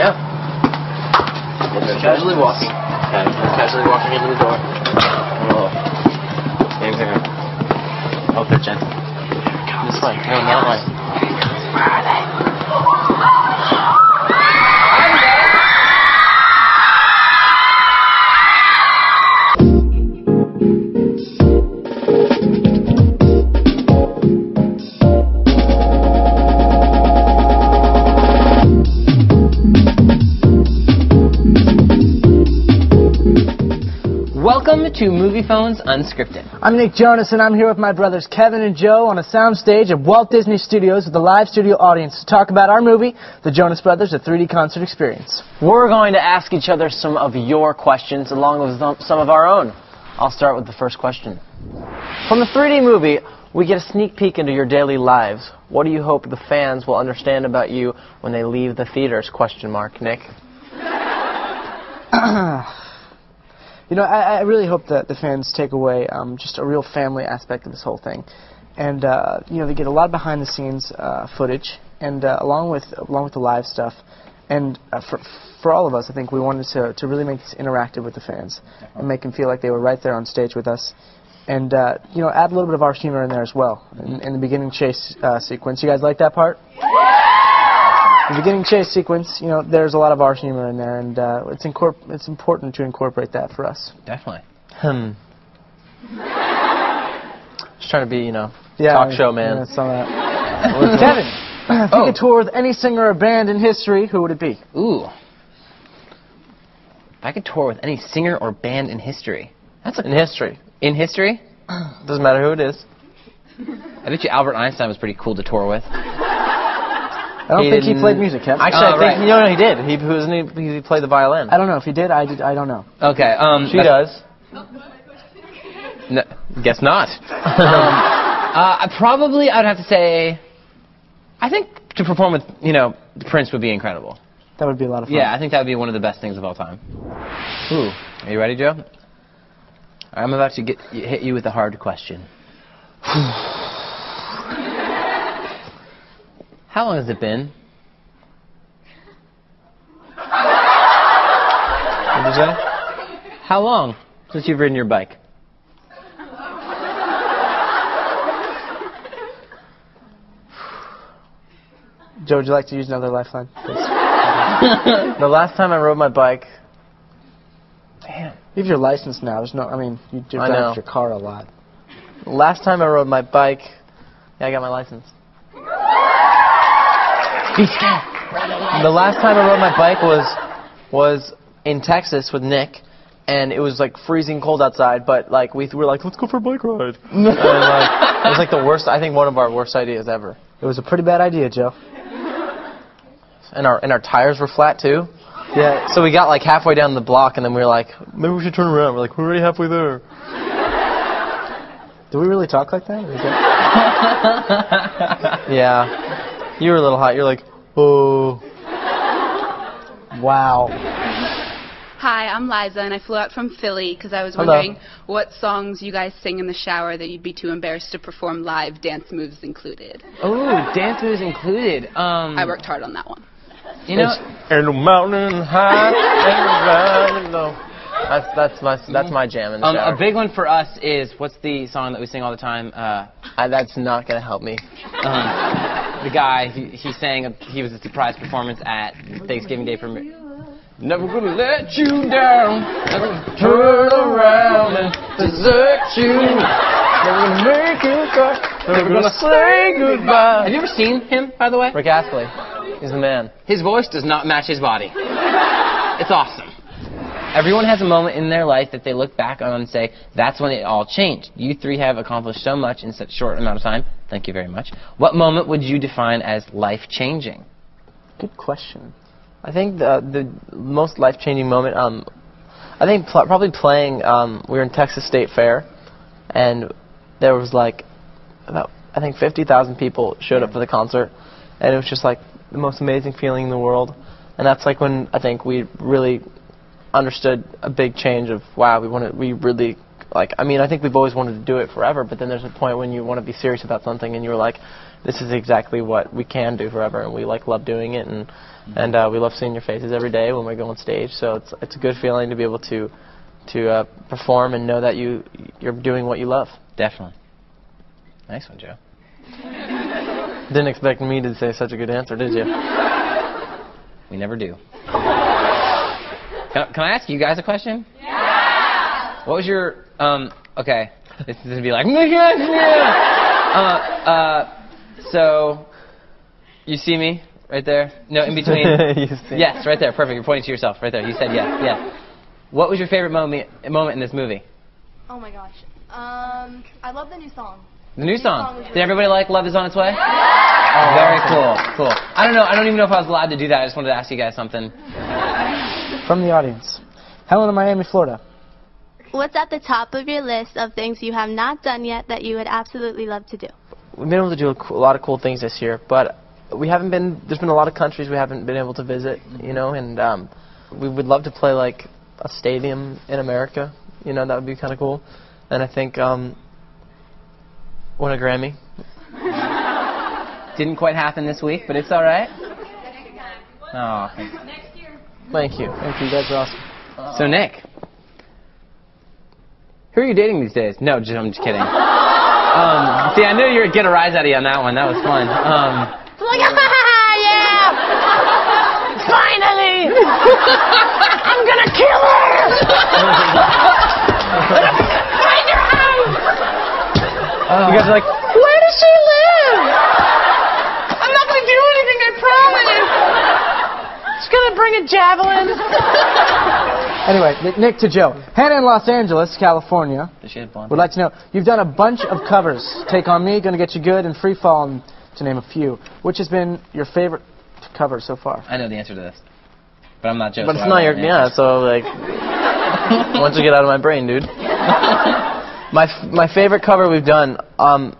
Just casually walking. Casually, casually walking into the door. Oh. Are gonna. Oh, they're gentle. This way. No, that way. Where are they? To Moviefone's Unscripted. I'm Nick Jonas, and I'm here with my brothers Kevin and Joe on a soundstage at Walt Disney Studios with a live studio audience to talk about our movie, The Jonas Brothers: A 3D Concert Experience. We're going to ask each other some of your questions along with some- some of our own. I'll start with the first question. From the 3D movie, we get a sneak peek into your daily lives. What do you hope the fans will understand about you when they leave the theaters? Question mark, Nick. You know, I, I really hope that the fans take away um, just a real family aspect of this whole thing, and uh, you know, they get a lot of behind-the-scenes uh, footage, and uh, along with along with the live stuff, and uh, for for all of us, I think we wanted to to really make this interactive with the fans and make them feel like they were right there on stage with us. And uh, you know, add a little bit of our humor in there as well. In, in the beginning chase uh, sequence, you guys like that part? The beginning chase sequence, you know, there's a lot of our humor in there, and uh, it's incorpor- it's important to incorporate that for us. Definitely. Hmm. Just trying to be, you know, Yeah, talk show man. Yeah, some of that. Kevin, if you Oh. could tour with any singer or band in history, who would it be? Ooh. If I could tour with any singer or band in history. That's a, In history. in history? Doesn't matter who it is. I bet you Albert Einstein was pretty cool to tour with. I don't He think he played music, Kevin. Actually, Oh, I think right. no, no, he did. He wasn't he, he played the violin. I don't know if he did. I did. I don't know. Okay, um She does. No, guess not. um, uh, probably I'd have to say I think to perform with, you know, Prince would be incredible. That would be a lot of fun. Yeah, I think that would be one of the best things of all time. Ooh, are you ready, Joe? I'm about to get hit you with a hard question. How long has it been? What did you say? How long since you've ridden your bike? Joe, would you like to use another lifeline? The last time I rode my bike, You have your license now. There's no. I mean, you drive your car a lot. last time I rode my bike, yeah, I got my license. Be scared. The last time I rode my bike was was in Texas with Nick, and it was like freezing cold outside. But like we were like, let's go for a bike ride. and like it was like the worst. I think one of our worst ideas ever. It was a pretty bad idea, Joe. And our and our tires were flat too. Yeah. So we got like halfway down the block, and then we were like, maybe we should turn around. We're like, we're already halfway there. Do we really talk like that? That- Yeah. You were a little hot. You're like, oh. wow. Hi, I'm Liza, and I flew out from Philly because I was Hello. wondering what songs you guys sing in the shower that you'd be too embarrassed to perform live, dance moves included. Oh, dance moves included. Um, I worked hard on that one. You know, And the mountain high and the valley low. That's that's my that's my jam in the um, shower. a big one for us is what's the song that we sing all the time? Uh, I, that's not gonna help me. um, the guy he, he sang a, he was a surprise performance at Thanksgiving Day for me. Never gonna let you down. Never gonna turn around and desert you. Never gonna make you cry. Never gonna say goodbye. Have you ever seen him, by the way? Rick Astley, he's the man. His voice does not match his body. It's awesome. Everyone has a moment in their life that they look back on and say, that's when it all changed. You three have accomplished so much in such a short amount of time. Thank you very much. What moment would you define as life changing? Good question. I think the the most life changing moment. Um, I think pl- probably playing. Um, we were in Texas State Fair, and there was like about I think fifty thousand people showed up for the concert, and it was just like the most amazing feeling in the world. And that's like when I think we really understood a big change of wow, we want to we really like I mean I think we've always wanted to do it forever, but then there's a point when you want to be serious about something and you're like, this is exactly what we can do forever, and we like love doing it, and and uh, we love seeing your faces every day when we go on stage. So it's it's a good feeling to be able to to uh, perform and know that you you're doing what you love. Definitely. Nice one, Joe. Didn't expect me to say such a good answer, did you? We never do. Can, can I ask you guys a question? Yeah. What was your um? Okay, this is gonna be like. uh, uh, so, you see me right there? No, in between. You see. Yes, right there. Perfect. You're pointing to yourself. Right there. You said yes. Yeah. What was your favorite moment moment in this movie? Oh my gosh. Um, I love the new song. The new song song. Did everybody like Love Is On Its Way? Oh, very cool. Cool. I don't know. I don't even know if I was allowed to do that. I just wanted to ask you guys something. From the audience. Helen in Miami, Florida. What's at the top of your list of things you have not done yet that you would absolutely love to do? We've been able to do a, co- a lot of cool things this year, but we haven't been. There's been a lot of countries we haven't been able to visit, you know, and um, we would love to play like a stadium in America. You know, that would be kind of cool. And I think um, win a Grammy. Didn't quite happen this week, but it's all right. Oh, thank you. Thank you. You guys are awesome. So Nick, who are you dating these days? No, just, I'm just kidding. Um, see, I knew you would get a rise out of you on that one. That was fun. Um, Like, yeah! Finally! I'm gonna kill her! Find her house! You guys are like, Where does she live? I'm not gonna do anything, I promise! She's gonna bring a javelin. Anyway, Nick- Nick to Joe. Hannah in Los Angeles, California, does she have blonde would like to know you've done a bunch of covers. Take on Me, Gonna Get You Good, and Free Fall, and to name a few. Which has been your favorite cover so far? I know the answer to this, but I'm not Joe. but so it's not your. know Yeah, so like, once you get out of my brain, dude. my f- my favorite cover we've done. Um,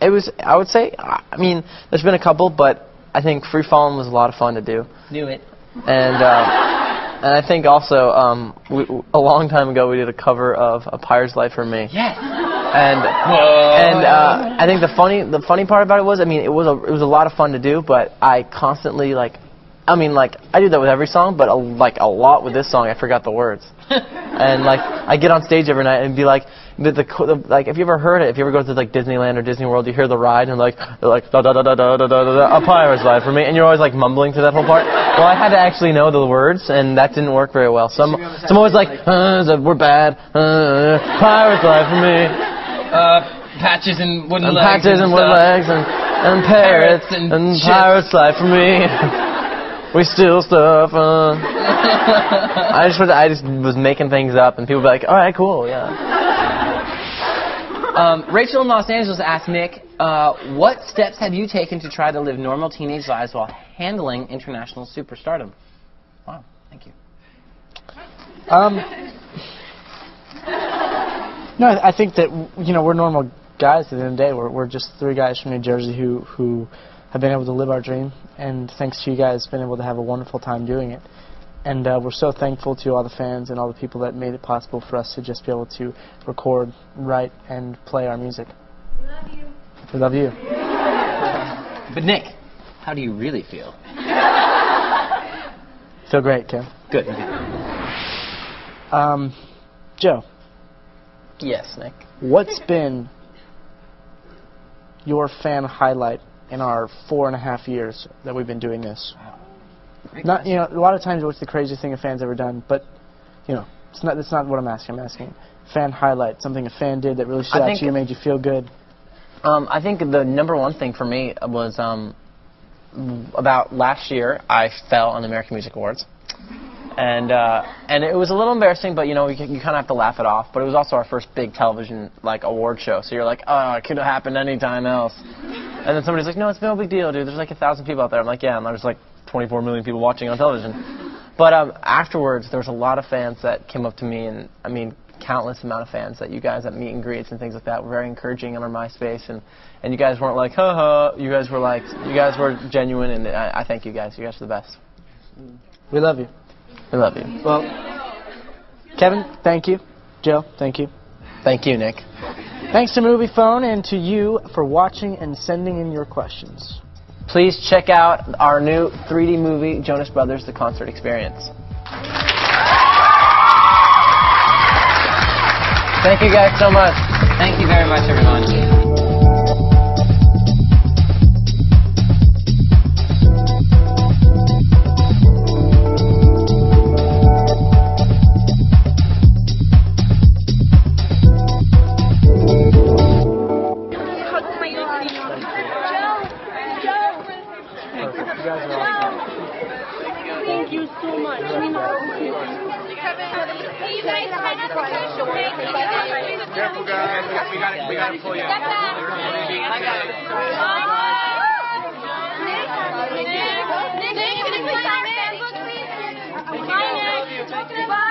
it was I would say I mean there's been a couple, but I think Free Falling was a lot of fun to do, Knew it. And uh, and I think also um, we, a long time ago we did a cover of A Pirate's Life for Me. Yes. And Whoa. and uh, I think the funny the funny part about it was I mean it was a it was a lot of fun to do, but I constantly like I mean like I do that with every song, but a, like a lot with this song I forgot the words. and like I get on stage every night and be like the, the, the like if you ever heard it if you ever go to like Disneyland or Disney World you hear the ride and like they're like da da da da da da da da a pirate's life for me and you're always like mumbling to that whole part. Well I had to actually know the words and that didn't work very well. So I'm, I'm always like uh, we're bad uh, pirate's life for me. Uh, patches and wooden And legs. patches and wood stuff. legs and, and parrots Parrots and and, ships. pirates life for me. we steal stuff. Uh. I just was I just was making things up and people were like, all right, cool, yeah. Um, Rachel in Los Angeles asked Nick, uh, what steps have you taken to try to live normal teenage lives while handling international superstardom? Wow, thank you. Um, no, I think that you know we're normal guys at the end of the day. We're we're just three guys from New Jersey who who have been able to live our dream, and thanks to you guys, been able to have a wonderful time doing it. And uh, we're so thankful to all the fans and all the people that made it possible for us to just be able to record, write, and play our music. We love you. We love you. but Nick, how do you really feel? Feel great, Kim. Good. Um, Joe, Yes, Nick. what's been your fan highlight in our four and a half years that we've been doing this? Not, you know, a lot of times what's the craziest thing a fan's ever done, but you know, it's not. That's not what I'm asking. I'm asking fan highlight, something a fan did that really stood I out to you, made you feel good. Um, I think the number one thing for me was um, about last year I fell on the American Music Awards, and uh, and it was a little embarrassing, but you know you, you kind of have to laugh it off. But it was also our first big television like award show, so you're like, oh, it could have happened anytime else. And then somebody's like, no, it's no big deal, dude. There's like a thousand people out there. I'm like, yeah, and there's like 24 million people watching on television. But um, afterwards, there was a lot of fans that came up to me, and I mean, countless amount of fans that you guys at meet and greets and things like that were very encouraging on our MySpace, and and you guys weren't like, ha ha. You guys were like, you guys were genuine, and I, I thank you guys. You guys are the best. We love you. We love you. Well, Kevin, thank you. Joe, thank you. Thank you, Nick. Thanks to Moviefone and to you for watching and sending in your questions. Please check out our new 3D movie, Jonas Brothers: The Concert Experience. Thank you guys so much. Thank you very much, everyone. Thank you so much. Careful, guys. We gotta, we gotta pull you. Nick, Nick, can you sign my handbook, please? Bye, Nick. Bye.